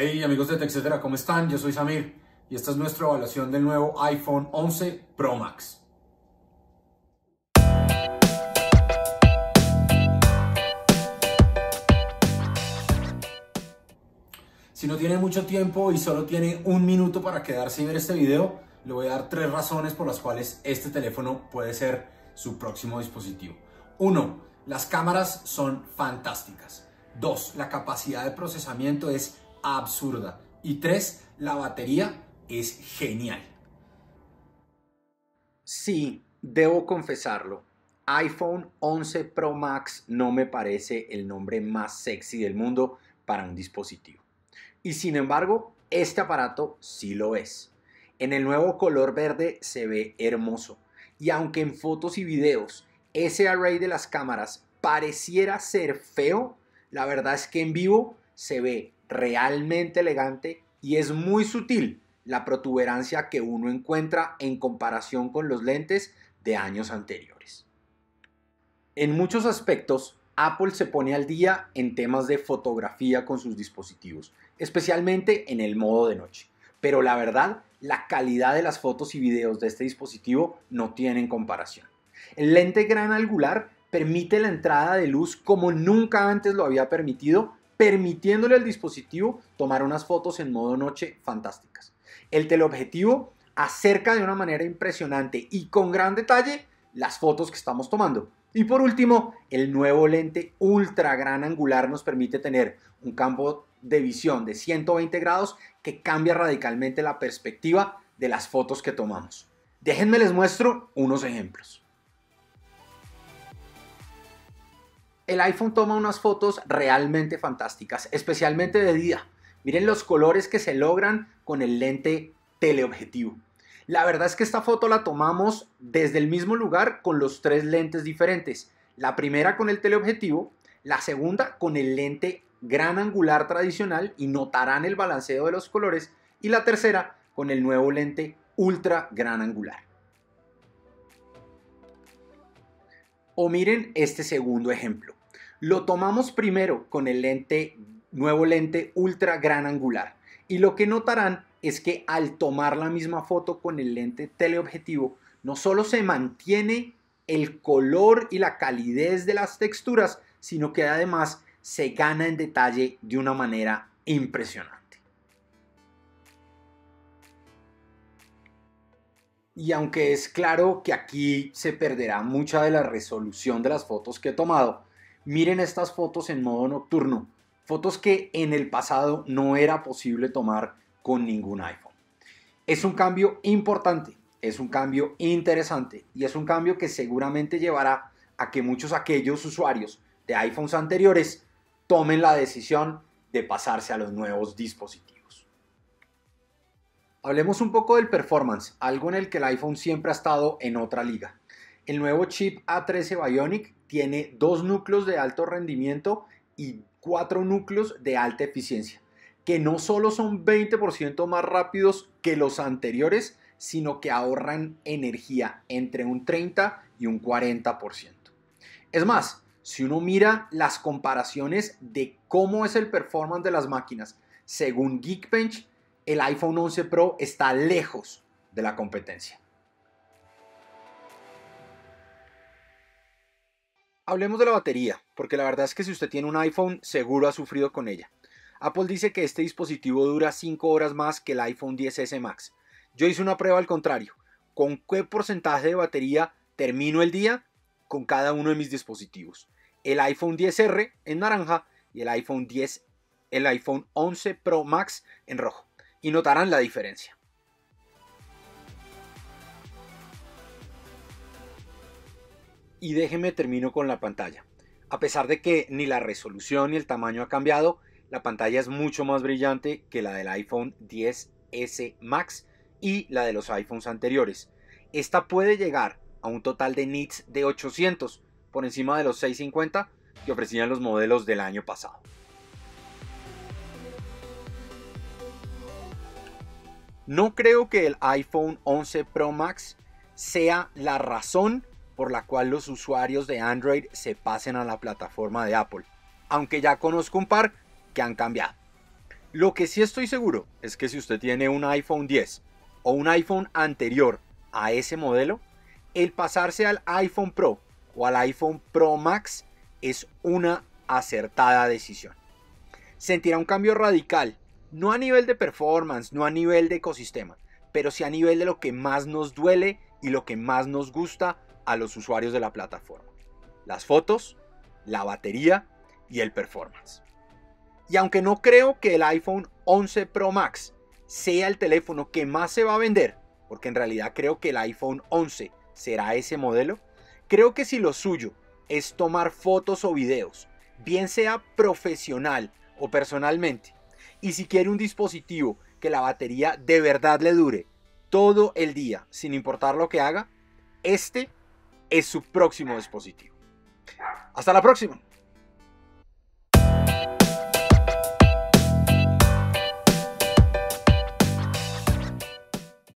Hey amigos de TechCetera, ¿cómo están? Yo soy Samir y esta es nuestra evaluación del nuevo iPhone 11 Pro Max. Si no tiene mucho tiempo y solo tiene un minuto para quedarse y ver este video, le voy a dar tres razones por las cuales este teléfono puede ser su próximo dispositivo. Uno, las cámaras son fantásticas. Dos, la capacidad de procesamiento es absurda. Y tres, la batería es genial. Sí, debo confesarlo. iPhone 11 Pro Max no me parece el nombre más sexy del mundo para un dispositivo. Y sin embargo, este aparato sí lo es. En el nuevo color verde se ve hermoso. Y aunque en fotos y videos ese array de las cámaras pareciera ser feo, la verdad es que en vivo se ve realmente elegante y es muy sutil la protuberancia que uno encuentra en comparación con los lentes de años anteriores. En muchos aspectos, Apple se pone al día en temas de fotografía con sus dispositivos, especialmente en el modo de noche. Pero la verdad, la calidad de las fotos y videos de este dispositivo no tienen comparación. El lente gran angular permite la entrada de luz como nunca antes lo había permitido, permitiéndole al dispositivo tomar unas fotos en modo noche fantásticas. El teleobjetivo acerca de una manera impresionante y con gran detalle las fotos que estamos tomando. Y por último, el nuevo lente ultra gran angular nos permite tener un campo de visión de 120 grados que cambia radicalmente la perspectiva de las fotos que tomamos. Déjenme les muestro unos ejemplos. El iPhone toma unas fotos realmente fantásticas, especialmente de día. Miren los colores que se logran con el lente teleobjetivo. La verdad es que esta foto la tomamos desde el mismo lugar con los tres lentes diferentes. La primera con el teleobjetivo, la segunda con el lente gran angular tradicional y notarán el balanceo de los colores y la tercera con el nuevo lente ultra gran angular. O miren este segundo ejemplo. Lo tomamos primero con el lente, nuevo lente ultra gran angular. Y lo que notarán es que al tomar la misma foto con el lente teleobjetivo, no solo se mantiene el color y la calidez de las texturas, sino que además se gana en detalle de una manera impresionante. Y aunque es claro que aquí se perderá mucha de la resolución de las fotos que he tomado, Miren estas fotos en modo nocturno, fotos que en el pasado no era posible tomar con ningún iPhone. Es un cambio importante, es un cambio interesante y es un cambio que seguramente llevará a que muchos aquellos usuarios de iPhones anteriores tomen la decisión de pasarse a los nuevos dispositivos. Hablemos un poco del performance, algo en el que el iPhone siempre ha estado en otra liga. El nuevo chip A13 Bionic tiene dos núcleos de alto rendimiento y cuatro núcleos de alta eficiencia, que no solo son 20% más rápidos que los anteriores, sino que ahorran energía entre un 30 y un 40%. Es más, si uno mira las comparaciones de cómo es el performance de las máquinas, según Geekbench, el iPhone 11 Pro está lejos de la competencia. Hablemos de la batería, porque la verdad es que si usted tiene un iPhone, seguro ha sufrido con ella. Apple dice que este dispositivo dura 5 horas más que el iPhone 10S Max. Yo hice una prueba al contrario. ¿Con qué porcentaje de batería termino el día? Con cada uno de mis dispositivos. El iPhone 10R en naranja y el iPhone 10, el iPhone 11 Pro Max en rojo. Y notarán la diferencia. Y déjeme termino con la pantalla. A pesar de que ni la resolución ni el tamaño ha cambiado, la pantalla es mucho más brillante que la del iPhone 10S Max y la de los iPhones anteriores. Esta puede llegar a un total de nits de 800 por encima de los 650 que ofrecían los modelos del año pasado. No creo que el iPhone 11 Pro Max sea la razón por la cual los usuarios de Android se pasen a la plataforma de Apple, aunque ya conozco un par que han cambiado. Lo que sí estoy seguro es que si usted tiene un iPhone 10 o un iPhone anterior a ese modelo, el pasarse al iPhone Pro o al iPhone Pro Max es una acertada decisión. Sentirá un cambio radical, no a nivel de performance, no a nivel de ecosistema, pero sí a nivel de lo que más nos duele y lo que más nos gusta a los usuarios de la plataforma. Las fotos, la batería y el performance. Y aunque no creo que el iPhone 11 Pro Max sea el teléfono que más se va a vender, porque en realidad creo que el iPhone 11 será ese modelo, creo que si lo suyo es tomar fotos o videos, bien sea profesional o personalmente, y si quiere un dispositivo que la batería de verdad le dure todo el día, sin importar lo que haga, este es su próximo dispositivo. Hasta la próxima.